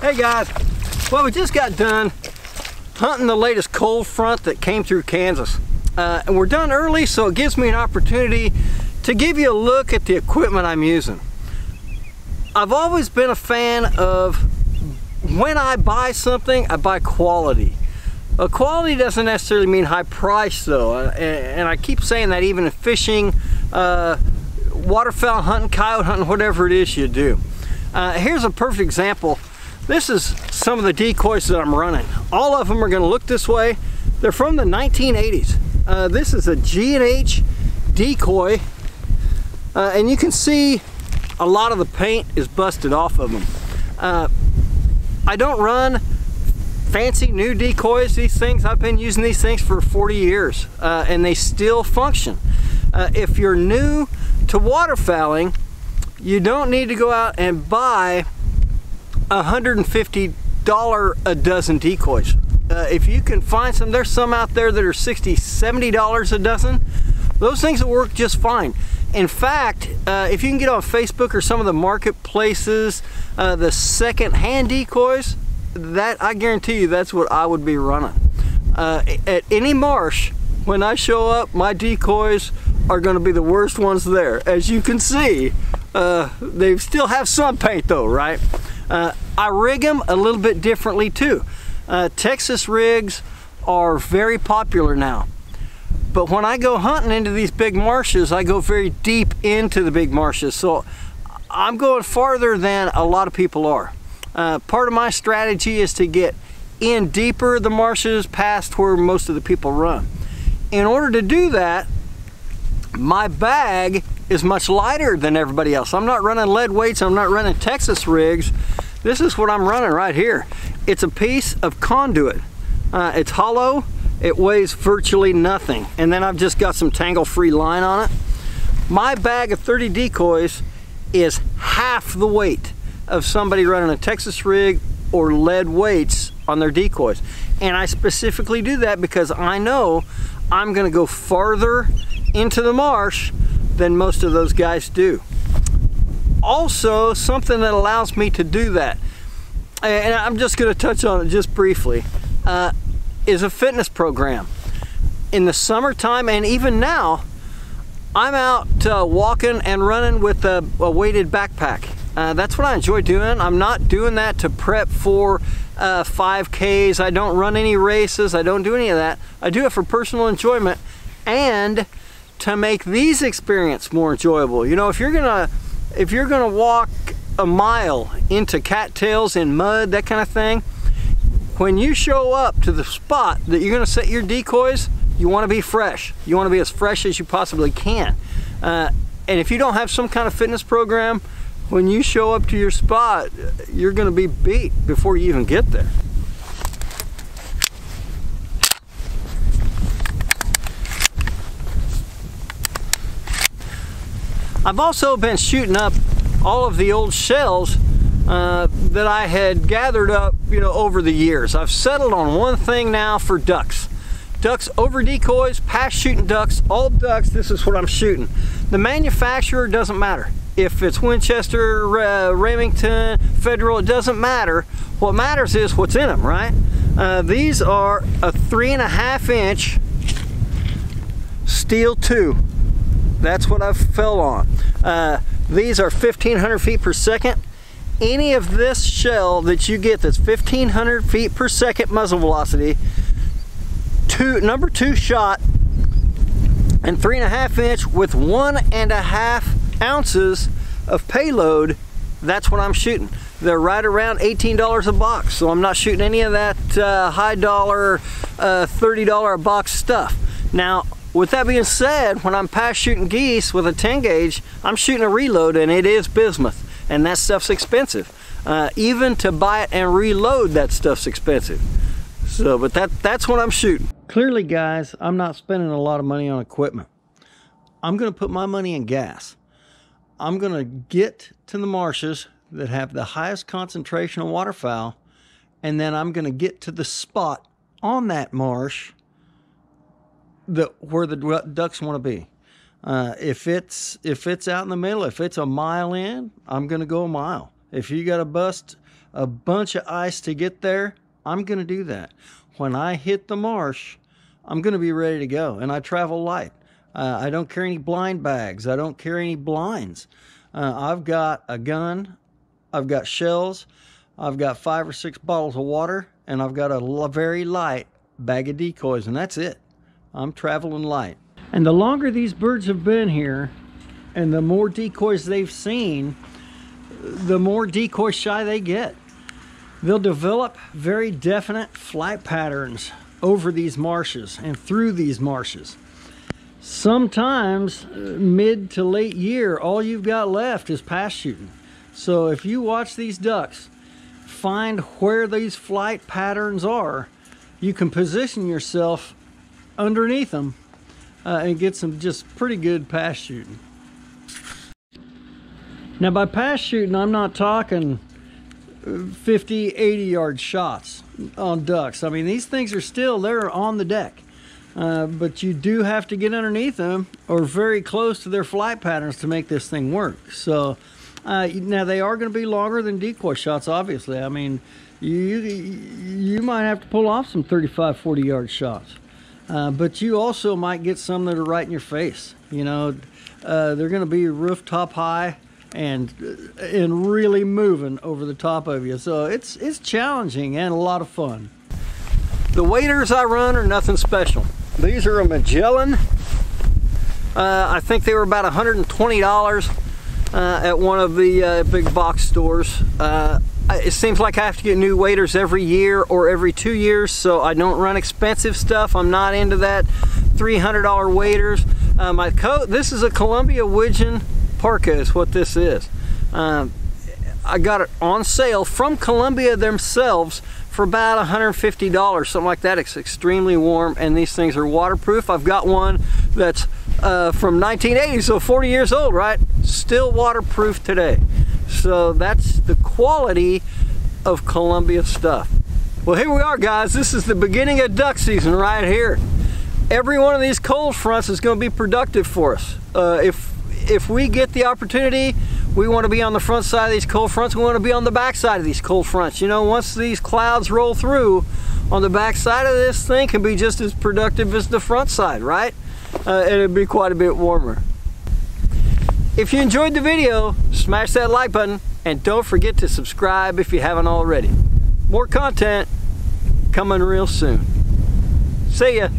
Hey guys, well we just got done hunting the latest cold front that came through Kansas. Uh, and we're done early so it gives me an opportunity to give you a look at the equipment I'm using. I've always been a fan of when I buy something, I buy quality. Uh, quality doesn't necessarily mean high price though, uh, and, and, I keep saying that even in fishing, uh, waterfowl hunting, coyote hunting, whatever it is you do. Uh, here's a perfect example. This is some of the decoys that I'm running. All of them are gonna look this way. They're from the 1980s. Uh, this is a G&H decoy, uh, and you can see a lot of the paint is busted off of them. I don't run fancy new decoys, these things, I've been using these things for 40 years uh, and they still function. Uh, if you're new to waterfowling, you don't need to go out and buy $150 a dozen decoys. Uh, if you can find some, there's some out there that are 60 $70 a dozen. Those things will work just fine. In fact, uh, if you can get on Facebook or some of the marketplaces, uh, the second-hand decoys, that I guarantee you that's what I would be running. Uh, at any marsh, when I show up, my decoys are going to be the worst ones there. As you can see, uh, they still have some paint though, right? Uh, I rig them a little bit differently too. Uh, Texas rigs are very popular now. But when I go hunting into these big marshes, I go very deep into the big marshes. So I'm going farther than a lot of people are. Uh, part of my strategy is to get in deeper the marshes past where most of the people run. In order to do that, my bag is much lighter than everybody else. I'm not running lead weights, I'm not running Texas rigs. This is what I'm running right here. It's a piece of conduit. Uh, it's hollow, it weighs virtually nothing. And then I've just got some tangle-free line on it. My bag of 30 decoys is half the weight of somebody running a Texas rig or lead weights on their decoys. And I specifically do that because I know I'm gonna go farther into the marsh than most of those guys do. Also, something that allows me to do that, and I'm just gonna touch on it just briefly, uh, is a fitness program. In the summertime and even now, I'm out uh, walking and running with a, a weighted backpack. Uh, that's what I enjoy doing. I'm not doing that to prep for uh, 5Ks. I don't run any races. I don't do any of that. I do it for personal enjoyment and to make these experience more enjoyable. You know, if you're gonna if you're gonna walk a mile into cattails and mud, that kind of thing, when you show up to the spot that you're gonna set your decoys, you wanna be fresh. You wanna be as fresh as you possibly can. Uh, and if you don't have some kind of fitness program, when you show up to your spot, you're gonna be beat before you even get there. I've also been shooting up all of the old shells uh, that I had gathered up, you know, over the years. I've settled on one thing now for ducks. Ducks over decoys, past shooting ducks, all ducks, this is what I'm shooting. The manufacturer doesn't matter if it's Winchester, uh, Remington, Federal, it doesn't matter. What matters is what's in them, right? Uh, these are a three and a half inch steel two. That's what I fell on. Uh, these are 1500 feet per second. Any of this shell that you get that's 1500 feet per second muzzle velocity, two, number two shot, and three and a half inch with one and a half ounces of payload, that's what I'm shooting. They're right around $18 a box, so I'm not shooting any of that uh, high dollar, uh, $30 a box stuff. Now, with that being said, when I'm past shooting geese with a 10 gauge, I'm shooting a reload and it is bismuth, and that stuff's expensive. Uh, even to buy it and reload, that stuff's expensive. So, but that that's what I'm shooting. Clearly, guys, I'm not spending a lot of money on equipment. I'm gonna put my money in gas. I'm to get to the marshes that have the highest concentration of waterfowl, and then I'm to get to the spot on that marsh that where the ducks want to be. Uh, if it's if it's out in the middle, if it's a mile in, I'm going to go a mile. If you got to bust a bunch of ice to get there, I'm going to do that. When I hit the marsh, I'm going to be ready to go. And I travel light. Uh, I don't carry any blind bags. I don't carry any blinds. Uh, I've got a gun. I've got shells. I've got five or six bottles of water. And I've got a very light bag of decoys. And that's it. I'm traveling light. And the longer these birds have been here and the more decoys they've seen, the more decoy shy they get. They'll develop very definite flight patterns over these marshes and through these marshes. Sometimes, uh, mid to late year, all you've got left is pass shooting. So if you watch these ducks, find where these flight patterns are, you can position yourself underneath them uh, and get some just pretty good pass shooting. Now by pass shooting, I'm not talking 50, 80 yard shots on ducks. I mean, these things are still, they're on the deck. Uh, but you do have to get underneath them or very close to their flight patterns to make this thing work. So uh, now they are going to be longer than decoy shots, obviously. I mean, you, you might have to pull off some 35, 40 yard shots. Uh, but you also might get some that are right in your face. You know, uh, they're going to be rooftop high and and really moving over the top of you. So it's it's challenging and a lot of fun. The waders I run are nothing special. These are a Magellan. Uh, I think they were about $120 uh, at one of the uh, big box stores. It seems like I have to get new waders every year or every two years, so I don't run expensive stuff. I'm not into that $300 waders. Uh, my coat, this is a Columbia Widgeon parka is what this is. Um, I got it on sale from Columbia themselves for about $150, something like that. It's extremely warm and these things are waterproof. I've got one that's uh, from 1980, so 40 years old, right? Still waterproof today. So that's the quality of Columbia stuff. Well, here we are, guys. This is the beginning of duck season right here. Every one of these cold fronts is going to be productive for us. Uh, if if we get the opportunity, we want to be on the front side of these cold fronts. We want to be on the back side of these cold fronts. You know, once these clouds roll through, on the back side of this thing can be just as productive as the front side, right? Uh, it'd be quite a bit warmer. If you enjoyed the video, smash that like button and don't forget to subscribe if you haven't already. More content coming real soon. See ya.